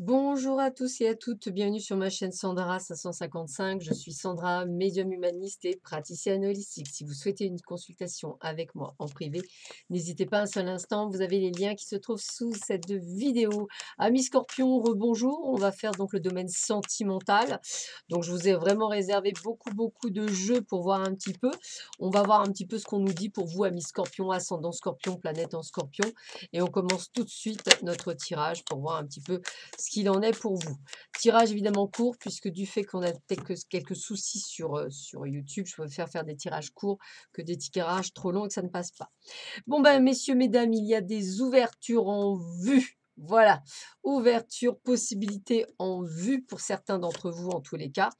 Bonjour à tous et à toutes, bienvenue sur ma chaîne Sandra 555. Je suis Sandra, médium humaniste et praticienne holistique. Si vous souhaitez une consultation avec moi en privé, n'hésitez pas un seul instant. Vous avez les liens qui se trouvent sous cette vidéo. Amis Scorpion, rebonjour. On va faire donc le domaine sentimental. Donc je vous ai vraiment réservé beaucoup beaucoup de jeux pour voir un petit peu. On va voir un petit peu ce qu'on nous dit pour vous, amis Scorpion, ascendant Scorpion, planète en Scorpion. Et on commence tout de suite notre tirage pour voir un petit peu ce qu'il en est pour vous. Tirage évidemment court, puisque du fait qu'on a quelques, soucis sur, euh, sur YouTube, je préfère faire des tirages courts que des tirages trop longs et que ça ne passe pas. Bon ben, messieurs, mesdames, il y a des ouvertures en vue voilà, ouverture, possibilité en vue pour certains d'entre vous en tous les cas.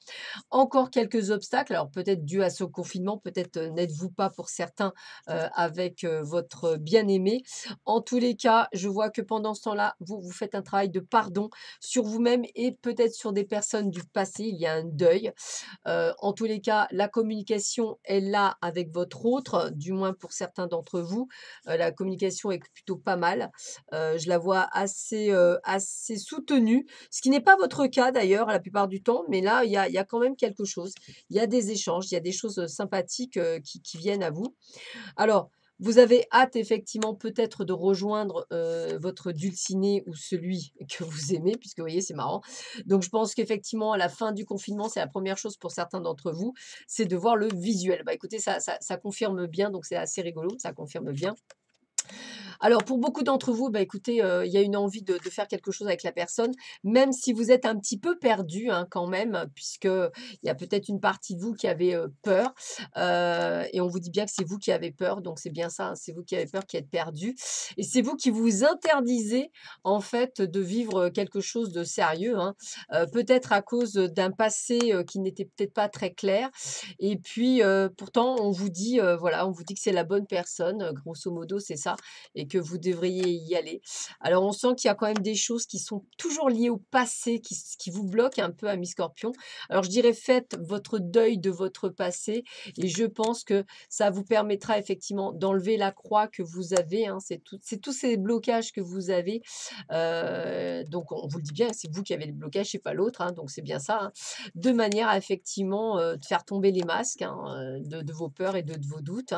Encore quelques obstacles, alors peut-être dû à ce confinement, peut-être euh, n'êtes-vous pas pour certains euh, avec euh, votre bien-aimé. En tous les cas, je vois que pendant ce temps-là, vous, vous faites un travail de pardon sur vous-même et peut-être sur des personnes du passé, il y a un deuil. en tous les cas, la communication est là avec votre autre, du moins pour certains d'entre vous. la communication est plutôt pas mal. je la vois assez, assez soutenu, ce qui n'est pas votre cas d'ailleurs la plupart du temps, mais là, il y a, quand même quelque chose. Il y a des échanges, il y a des choses sympathiques qui, qui, viennent à vous. Alors, vous avez hâte effectivement peut-être de rejoindre votre dulciné ou celui que vous aimez, puisque vous voyez, c'est marrant. Donc je pense qu'effectivement, à la fin du confinement, c'est la première chose pour certains d'entre vous, c'est de voir le visuel. Bah écoutez, ça confirme bien, donc c'est assez rigolo, ça confirme bien. Alors, pour beaucoup d'entre vous, bah, écoutez, il y a une envie de, faire quelque chose avec la personne, même si vous êtes un petit peu perdu hein, quand même, puisqu'il y a peut-être une partie de vous qui avait peur. et on vous dit bien que c'est vous qui avez peur, donc c'est bien ça, hein, c'est vous qui avez peur, qui êtes perdu. Et c'est vous qui vous interdisez, en fait, de vivre quelque chose de sérieux, hein. peut-être à cause d'un passé qui n'était peut-être pas très clair. Et puis, pourtant, on vous dit, voilà, on vous dit que c'est la bonne personne, grosso modo, c'est ça que vous devriez y aller. Alors on sent qu'il y a quand même des choses qui sont toujours liées au passé, qui, vous bloquent un peu à mi-scorpion. Alors je dirais faites votre deuil de votre passé et je pense que ça vous permettra effectivement d'enlever la croix que vous avez. Hein, c'est tous ces blocages que vous avez. Euh, donc on vous le dit bien, c'est vous qui avez le blocage, c'est pas l'autre. Hein, donc c'est bien ça. Hein, de manière à effectivement euh, de faire tomber les masques euh, de, vos peurs et de vos doutes,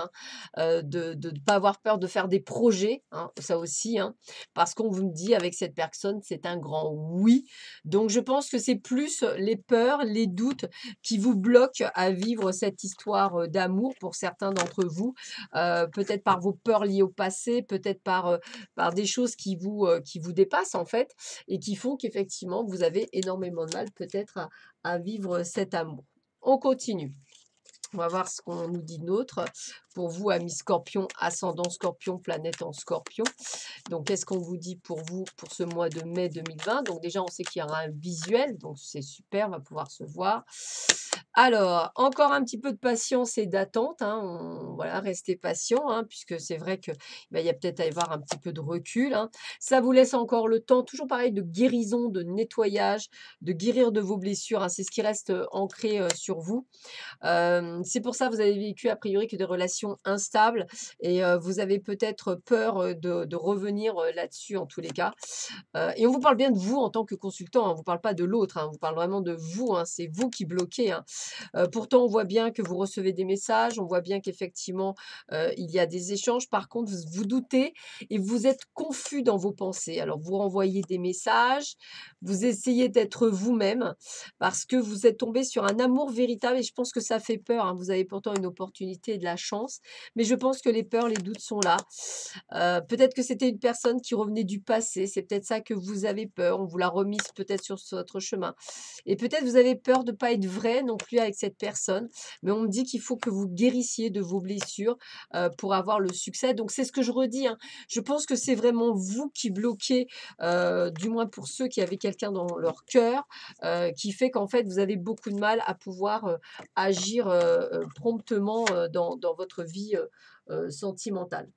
de ne pas avoir peur de faire des projets Hein, ça aussi, hein, parce qu'on vous dit avec cette personne, c'est un grand oui. Donc je pense que c'est plus les peurs, les doutes qui vous bloquent à vivre cette histoire d'amour pour certains d'entre vous, peut-être par vos peurs liées au passé, peut-être par, des choses qui vous, qui vous dépassent en fait, et qui font qu'effectivement vous avez énormément de mal peut-être à vivre cet amour. On continue. On va voir ce qu'on nous dit d'autre pour vous, amis scorpion, ascendant scorpion, planète en scorpion. Donc, qu'est-ce qu'on vous dit pour vous pour ce mois de mai 2020 Donc, déjà, on sait qu'il y aura un visuel, donc c'est super, on va pouvoir se voir. Alors, encore un petit peu de patience et d'attente. Hein, voilà, restez patient, hein, puisque c'est vrai qu'il ben, y a peut-être à y avoir un petit peu de recul. Hein. Ça vous laisse encore le temps, toujours pareil, de guérison, de nettoyage, de guérir de vos blessures. C'est ce qui reste ancré sur vous. C'est pour ça que vous avez vécu, a priori, que des relations instable et vous avez peut-être peur de, revenir là-dessus en tous les cas. et on vous parle bien de vous en tant que consultant, on ne vous parle pas de l'autre, hein, on vous parle vraiment de vous, hein, c'est vous qui bloquez. Hein. pourtant, on voit bien que vous recevez des messages, on voit bien qu'effectivement, il y a des échanges. Par contre, vous vous doutez et vous êtes confus dans vos pensées. Alors, vous renvoyez des messages, vous essayez d'être vous-même parce que vous êtes tombé sur un amour véritable et je pense que ça fait peur. Vous avez pourtant une opportunité et de la chance mais je pense que les peurs, les doutes sont là. Euh, peut-être que c'était une personne qui revenait du passé, c'est peut-être ça que vous avez peur, on vous l'a remise peut-être sur votre chemin. Et peut-être vous avez peur de ne pas être vrai non plus avec cette personne, mais on me dit qu'il faut que vous guérissiez de vos blessures euh, pour avoir le succès. Donc c'est ce que je redis, hein. je pense que c'est vraiment vous qui bloquez, euh, du moins pour ceux qui avaient quelqu'un dans leur cœur, qui fait qu'en fait vous avez beaucoup de mal à pouvoir agir promptement dans, dans votre vie sentimentale.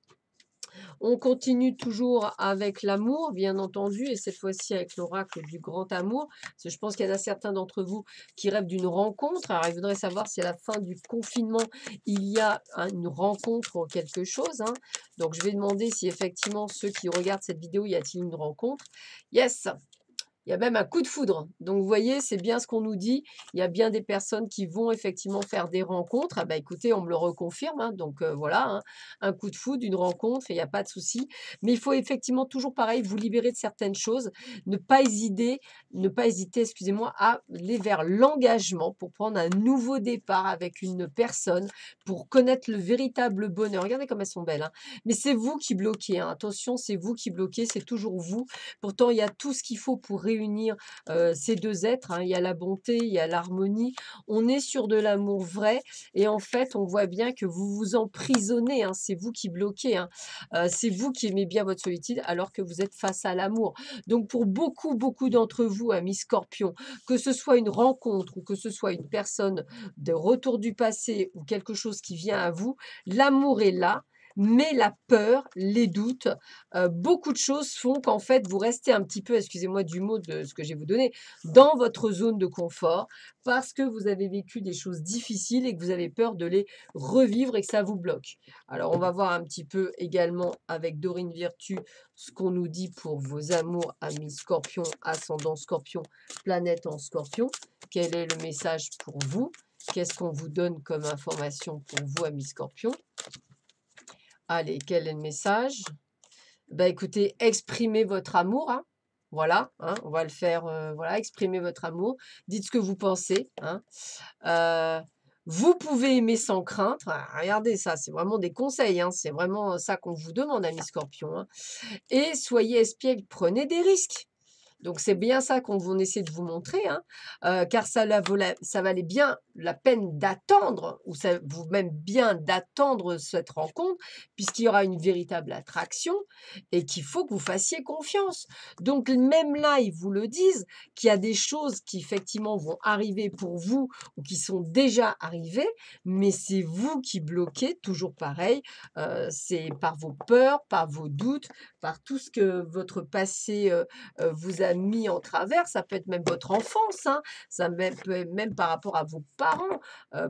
On continue toujours avec l'amour, bien entendu, et cette fois-ci avec l'oracle du grand amour. Je pense qu'il y en a certains d'entre vous qui rêvent d'une rencontre. Alors, ils voudraient savoir si à la fin du confinement, il y a une rencontre ou quelque chose. Hein. Donc, je vais demander si effectivement, ceux qui regardent cette vidéo, y a-t-il une rencontre? Yes il y a même un coup de foudre. Donc, vous voyez, c'est bien ce qu'on nous dit. Il y a bien des personnes qui vont effectivement faire des rencontres. Ah bah, écoutez, on me le reconfirme. hein. donc, euh, voilà, hein, un coup de foudre, une rencontre, il n'y a pas de souci. Mais il faut effectivement toujours pareil, vous libérer de certaines choses. Ne pas hésiter, ne pas hésiter, excusez-moi, à aller vers l'engagement pour prendre un nouveau départ avec une personne, pour connaître le véritable bonheur. Regardez comme elles sont belles. hein. Mais c'est vous qui bloquez. Attention, c'est vous qui bloquez, c'est toujours vous. Pourtant, il y a tout ce qu'il faut pour réunir ces deux êtres. hein. Il y a la bonté, il y a l'harmonie. On est sur de l'amour vrai. Et en fait, on voit bien que vous vous emprisonnez. hein. C'est vous qui bloquez. hein. C'est vous qui aimez bien votre solitude alors que vous êtes face à l'amour. Donc, pour beaucoup, beaucoup d'entre vous, amis scorpions, que ce soit une rencontre ou que ce soit une personne de retour du passé ou quelque chose qui vient à vous, l'amour est là. Mais la peur, les doutes, euh, beaucoup de choses font qu'en fait, vous restez un petit peu, excusez-moi du mot de ce que je vais vous donner, dans votre zone de confort parce que vous avez vécu des choses difficiles et que vous avez peur de les revivre et que ça vous bloque. Alors, on va voir un petit peu également avec Dorine Virtu ce qu'on nous dit pour vos amours, amis scorpion, ascendant scorpion, planète en scorpion. Quel est le message pour vous? Qu'est-ce qu'on vous donne comme information pour vous, amis scorpion Allez, quel est le message? Bah écoutez, exprimez votre amour. hein. Voilà, hein, on va le faire. euh, voilà, exprimez votre amour. Dites ce que vous pensez. hein. Euh, vous pouvez aimer sans crainte. Ah, regardez ça, c'est vraiment des conseils. C'est vraiment ça qu'on vous demande, amis scorpions. Et soyez espiègle, prenez des risques. Donc c'est bien ça qu'on on essaie de vous montrer, hein, car ça, la, ça valait bien la peine d'attendre, ou ça vaut même bien d'attendre cette rencontre, puisqu'il y aura une véritable attraction et qu'il faut que vous fassiez confiance. Donc même là, ils vous le disent, qu'il y a des choses qui effectivement vont arriver pour vous ou qui sont déjà arrivées, mais c'est vous qui bloquez, toujours pareil, c'est par vos peurs, par vos doutes, par tout ce que votre passé vous a mis en travers. Ça peut être même votre enfance, hein, ça peut être même par rapport à vos parents.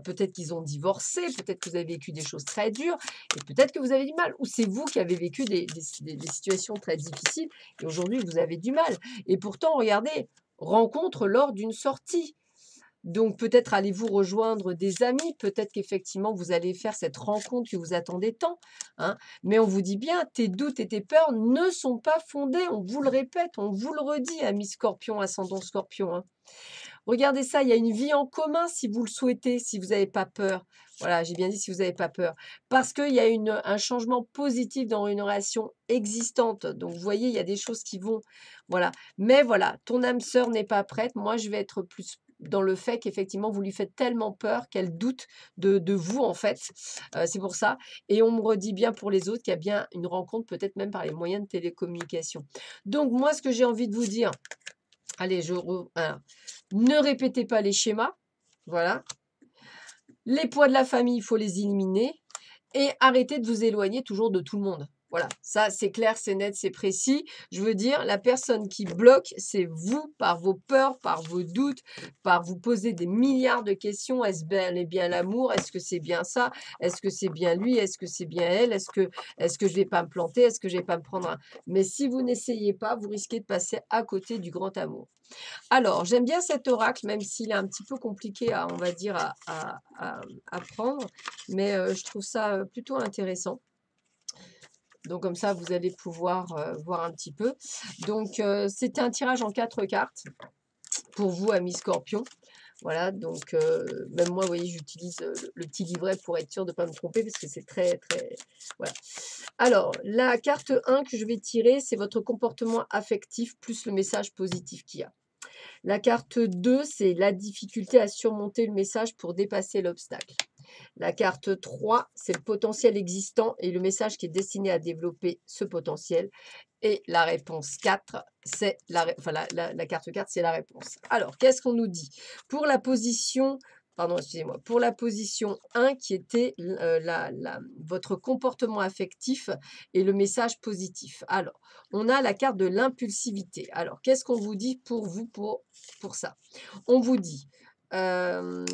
peut-être qu'ils ont divorcé, peut-être que vous avez vécu des choses très dures, et peut-être que vous avez du mal, ou c'est vous qui avez vécu des situations très difficiles, et aujourd'hui vous avez du mal. Et pourtant, regardez, rencontre lors d'une sortie. Donc peut-être allez-vous rejoindre des amis, peut-être qu'effectivement vous allez faire cette rencontre que vous attendez tant. hein. Mais on vous dit bien, tes doutes et tes peurs ne sont pas fondés. On vous le répète, on vous le redit, amis scorpion, ascendant scorpion. hein. Regardez ça, il y a une vie en commun si vous le souhaitez, si vous n'avez pas peur. Voilà, j'ai bien dit si vous n'avez pas peur. Parce qu'il y a un changement positif dans une relation existante. Donc, vous voyez, il y a des choses qui vont. Voilà. Mais voilà, ton âme sœur n'est pas prête. Moi, je vais être plus dans le fait qu'effectivement, vous lui faites tellement peur qu'elle doute de, vous, en fait. Euh, c'est pour ça. Et on me redit bien pour les autres qu'il y a bien une rencontre, peut-être même par les moyens de télécommunication. Donc, moi, ce que j'ai envie de vous dire, allez, je. ne répétez pas les schémas. Voilà. Les poids de la famille, il faut les éliminer. Et arrêtez de vous éloigner toujours de tout le monde. Voilà, ça c'est clair, c'est net, c'est précis. Je veux dire, la personne qui bloque, c'est vous, par vos peurs, par vos doutes, par vous poser des milliards de questions. Est-ce bel et bien l'amour? Est-ce que c'est bien ça? Est-ce que c'est bien lui? Est-ce que c'est bien elle? Est-ce que, est que je vais pas me planter? Est-ce que je vais pas me prendre un... Mais si vous n'essayez pas, vous risquez de passer à côté du grand amour. Alors, j'aime bien cet oracle, même s'il est un petit peu compliqué, à, on va dire, à- à prendre, mais euh, je trouve ça euh, plutôt intéressant. Donc, comme ça, vous allez pouvoir euh, voir un petit peu. Donc, euh, c'était un tirage en quatre cartes pour vous, amis scorpions. Voilà, donc euh, même moi, vous voyez, j'utilise le, le petit livret pour être sûr de ne pas me tromper parce que c'est très, très... Voilà. Alors, la carte 1 que je vais tirer, c'est votre comportement affectif plus le message positif qu'il y a. La carte 2, c'est la difficulté à surmonter le message pour dépasser l'obstacle. La carte 3, c'est le potentiel existant et le message qui est destiné à développer ce potentiel. Et la réponse 4, c'est la, enfin, carte 4, c'est la réponse. Alors, qu'est-ce qu'on nous dit? Pour la position, pardon, excusez-moi, pour la position 1 qui était euh, votre comportement affectif et le message positif. Alors, on a la carte de l'impulsivité. Alors, qu'est-ce qu'on vous dit pour vous pour, pour ça? On vous dit, euh,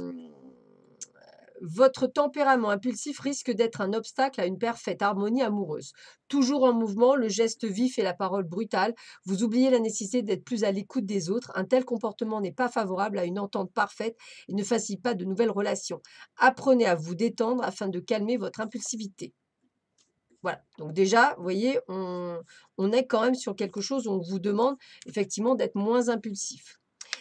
votre tempérament impulsif risque d'être un obstacle à une parfaite harmonie amoureuse. Toujours en mouvement, le geste vif et la parole brutale, vous oubliez la nécessité d'être plus à l'écoute des autres. Un tel comportement n'est pas favorable à une entente parfaite et ne facilite pas de nouvelles relations. Apprenez à vous détendre afin de calmer votre impulsivité. Voilà, donc déjà, vous voyez, on, est quand même sur quelque chose où on vous demande effectivement d'être moins impulsif.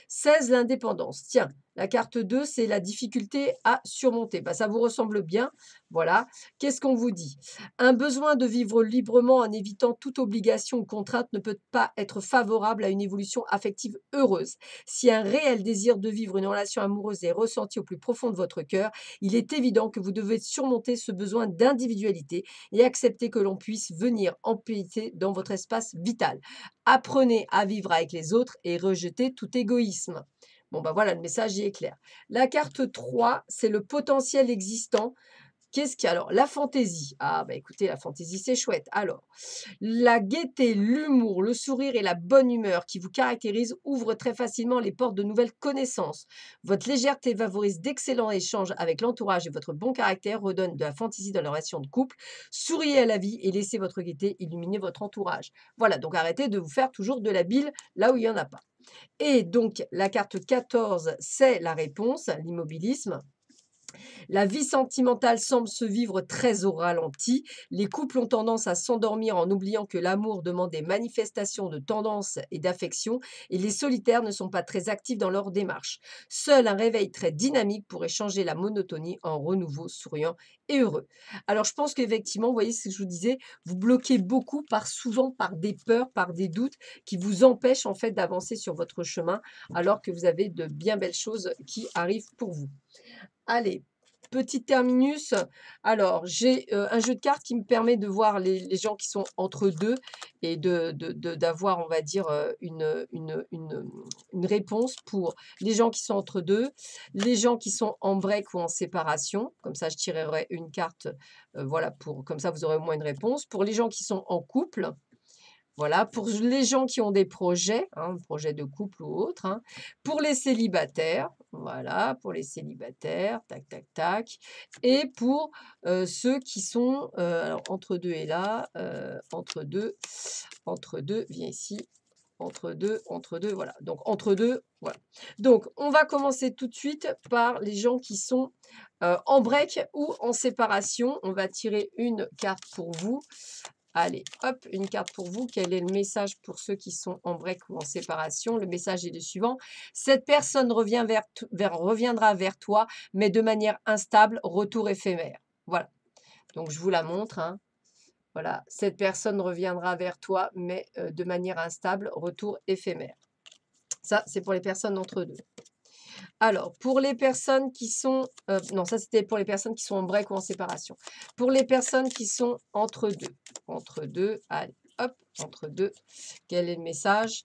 16, l'indépendance. Tiens, la carte 2, c'est la difficulté à surmonter. Bah, ça vous ressemble bien. Voilà. Qu'est-ce qu'on vous dit? Un besoin de vivre librement en évitant toute obligation ou contrainte ne peut pas être favorable à une évolution affective heureuse. Si un réel désir de vivre une relation amoureuse est ressenti au plus profond de votre cœur, il est évident que vous devez surmonter ce besoin d'individualité et accepter que l'on puisse venir empiéter dans votre espace vital. Apprenez à vivre avec les autres et rejetez tout égoïsme. Bon, ben voilà, le message y est clair. La carte 3, c'est le potentiel existant Qu'est-ce qu'il y a? Alors La fantaisie. Ah, bah écoutez, la fantaisie, c'est chouette. Alors, la gaieté, l'humour, le sourire et la bonne humeur qui vous caractérisent ouvrent très facilement les portes de nouvelles connaissances. Votre légèreté favorise d'excellents échanges avec l'entourage et votre bon caractère redonne de la fantaisie dans la relation de couple. Souriez à la vie et laissez votre gaieté illuminer votre entourage. Voilà, donc arrêtez de vous faire toujours de la bile là où il n'y en a pas. Et donc, la carte 14, c'est la réponse, l'immobilisme. La vie sentimentale semble se vivre très au ralenti. Les couples ont tendance à s'endormir en oubliant que l'amour demande des manifestations de tendance et d'affection et les solitaires ne sont pas très actifs dans leur démarche. Seul un réveil très dynamique pourrait changer la monotonie en renouveau souriant et heureux. Alors je pense qu'effectivement, vous voyez ce que je vous disais, vous bloquez beaucoup par souvent par des peurs, par des doutes qui vous empêchent en fait d'avancer sur votre chemin alors que vous avez de bien belles choses qui arrivent pour vous. Allez, petit terminus. Alors, j'ai un jeu de cartes qui me permet de voir les, gens qui sont entre deux et d'avoir, de, d'avoir, on va dire, une, une, une, réponse pour les gens qui sont entre deux, les gens qui sont en break ou en séparation. Comme ça, je tirerai une carte, voilà, pour, comme ça, vous aurez au moins une réponse. Pour les gens qui sont en couple, voilà, pour les gens qui ont des projets, hein, projets de couple ou autre. Hein. Pour les célibataires, voilà, pour les célibataires, tac, tac, tac. Et pour ceux qui sont, alors entre deux et là, entre deux, entre deux, viens ici, entre deux, entre deux, voilà. Donc entre deux, voilà. Donc on va commencer tout de suite par les gens qui sont en break ou en séparation. On va tirer une carte pour vous. Allez, hop, une carte pour vous. Quel est le message pour ceux qui sont en break ou en séparation? Le message est le suivant. Cette personne revient vers, reviendra vers toi, mais de manière instable, retour éphémère. Voilà. Donc, je vous la montre. Hein. Voilà, cette personne reviendra vers toi, mais euh, de manière instable, retour éphémère. Ça, c'est pour les personnes entre deux. Alors, pour les personnes qui sont... Euh, non, ça c'était pour les personnes qui sont en break ou en séparation. Pour les personnes qui sont entre deux. Entre deux, allez, hop, entre deux. Quel est le message?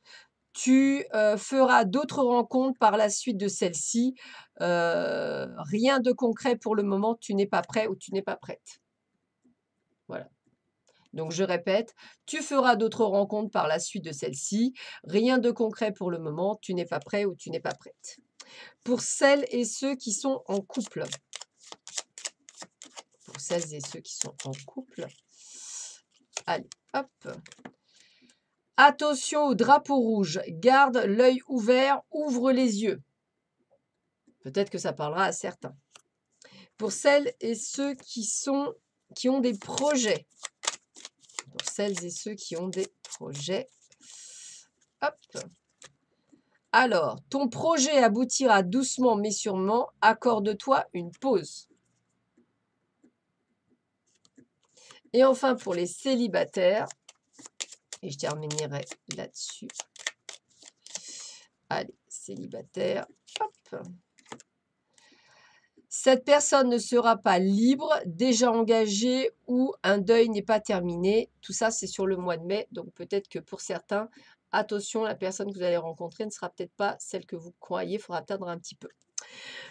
Tu euh, feras d'autres rencontres par la suite de celle-ci. Euh, rien de concret pour le moment. Tu n'es pas prêt ou tu n'es pas prête. Voilà. Donc je répète, tu feras d'autres rencontres par la suite de celle-ci. Rien de concret pour le moment. Tu n'es pas prêt ou tu n'es pas prête pour celles et ceux qui sont en couple. Pour celles et ceux qui sont en couple. Allez, hop. Attention au drapeau rouge. Garde l'œil ouvert, ouvre les yeux. Peut-être que ça parlera à certains. Pour celles et ceux qui, sont, qui ont des projets. Pour celles et ceux qui ont des projets. Hop. Alors, ton projet aboutira doucement mais sûrement. Accorde-toi une pause. Et enfin, pour les célibataires, et je terminerai là-dessus. Allez, célibataire, hop. Cette personne ne sera pas libre, déjà engagée ou un deuil n'est pas terminé. Tout ça, c'est sur le mois de mai. Donc peut-être que pour certains, attention, la personne que vous allez rencontrer ne sera peut-être pas celle que vous croyez, il faudra attendre un petit peu.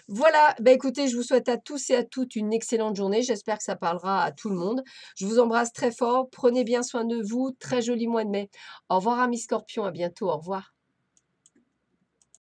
Voilà, bah écoutez, je vous souhaite à tous et à toutes une excellente journée. J'espère que ça parlera à tout le monde. Je vous embrasse très fort. Prenez bien soin de vous. Très joli mois de mai. Au revoir, amis scorpions. À bientôt. Au revoir.